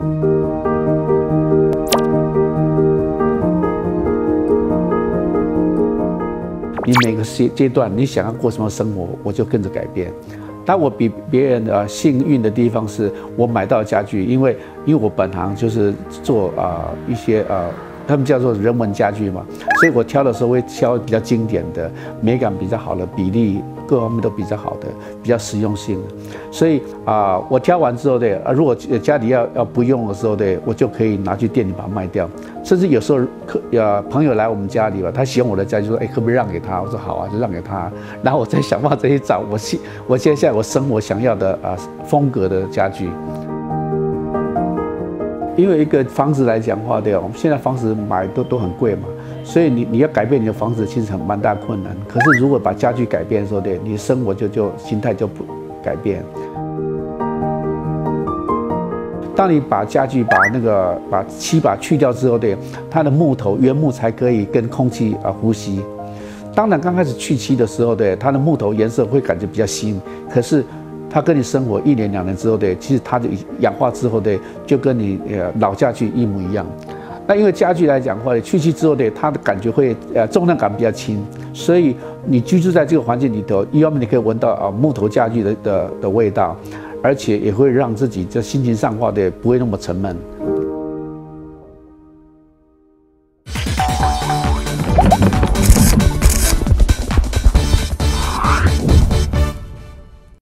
你每个阶阶段，你想要过什么生活，我就跟着改变。但我比别人呃幸运的地方是，我买到家具，因为因为我本行就是做啊一些呃。他们叫做人文家具嘛，所以我挑的时候会挑比较经典的、美感比较好的、比例各方面都比较好的、比较实用性的。所以啊，我挑完之后的，如果家里要要不用的时候的，我就可以拿去店里把它卖掉。甚至有时候客呀朋友来我们家里吧，他喜欢我的家具，说哎可不可以让给他？我说好啊，就让给他。然后我再想办法再去找我现我现在我生活想要的啊风格的家具。因为一个房子来讲话，对我们现在房子买都都很贵嘛，所以你你要改变你的房子，其实很蛮大困难。可是如果把家具改变的时候，对，你生活就就心态就不改变。当你把家具把那个把漆把去掉之后，对，它的木头原木才可以跟空气啊呼吸。当然刚开始去漆的时候，对，它的木头颜色会感觉比较新，可是。它跟你生活一年两年之后的，其实它的氧化之后的，就跟你呃老家具一模一样。那因为家具来讲的话，去漆之后的，它的感觉会呃重量感比较轻，所以你居住在这个环境里头，一方面你可以闻到啊木头家具的的的味道，而且也会让自己在心情上话的不会那么沉闷。